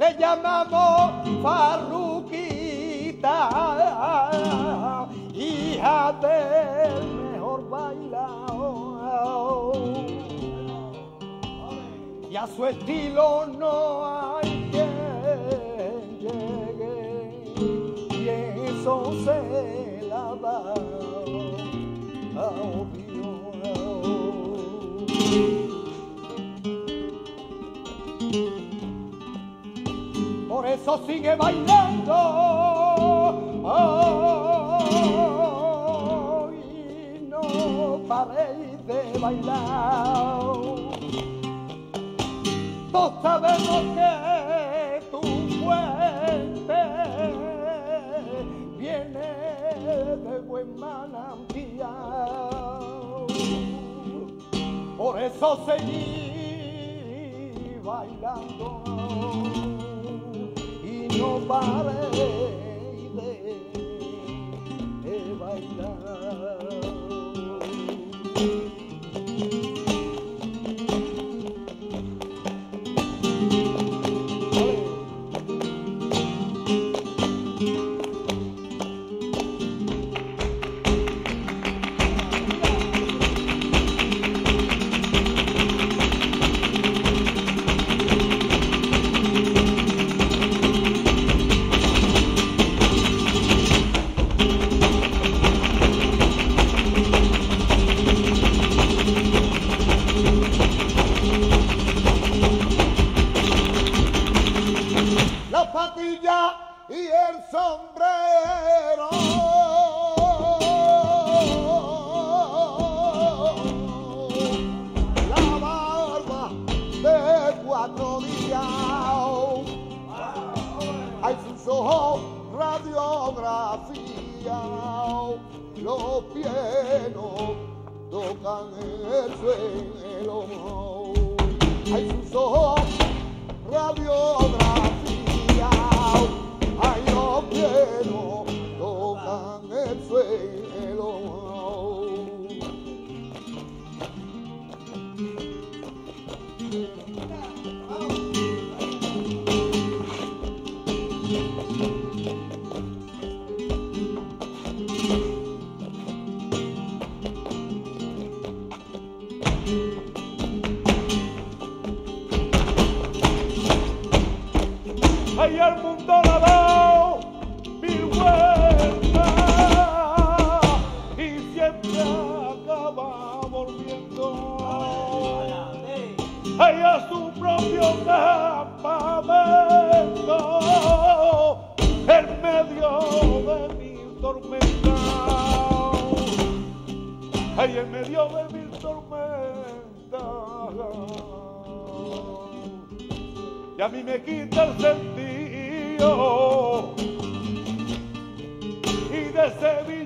le llamamos Farruquita, hija del mejor baile Y a su estilo no hay quien llegue, y eso se la da a. Por eso sigue bailando. y no paréis de bailar. Todos sabemos que tu fuente viene de buen manantial. Por eso seguí bailando. Y no paré sus ojos radiografía. Los pies no tocan el suelo. Hay sus ojos radiografía. Ay, no quiero tocan el suelo. Ay, el mundo le ha dado mil vueltas y siempre acaba volviendo. Ay, a su propio campamento en medio de mil tormentas. Ay, en medio de mil tormentas y a mí me quita el sentido y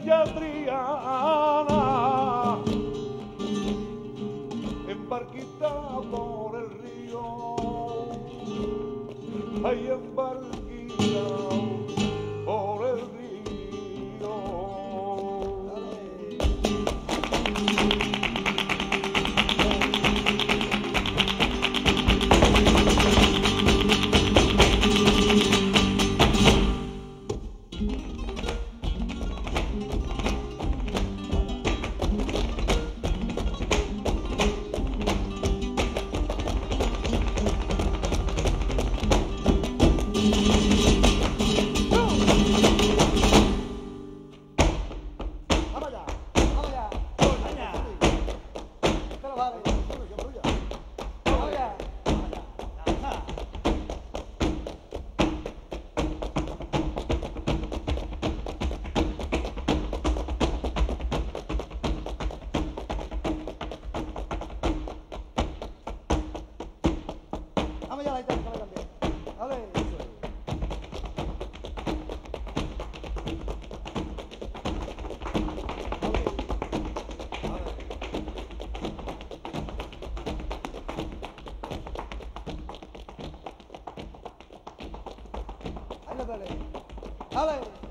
对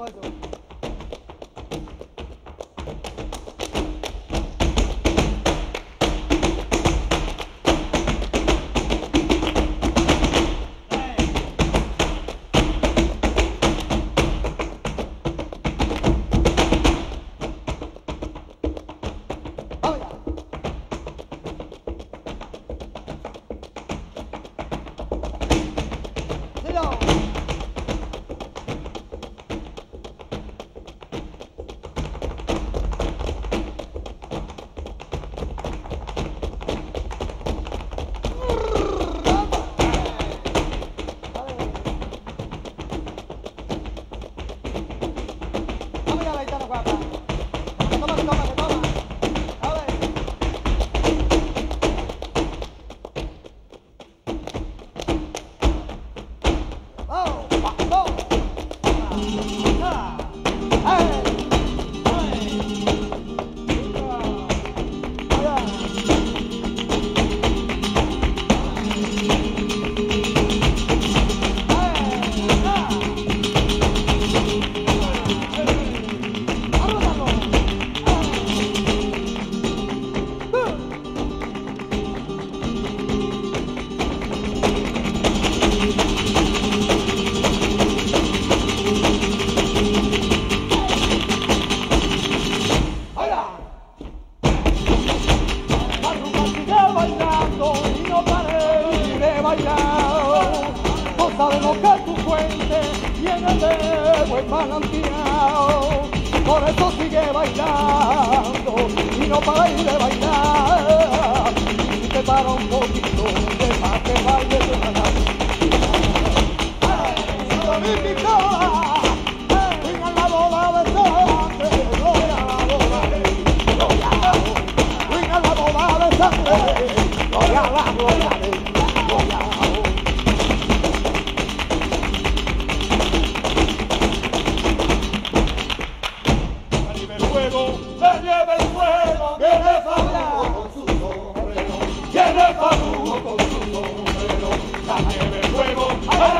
Baju. Paré de bailar. No sabemos que tu fuente viene de buen manantial. Por eso sigue bailando y no paré de bailar. Y te para un poquito de más que baile de de sangre, gloria de gloria a huevo.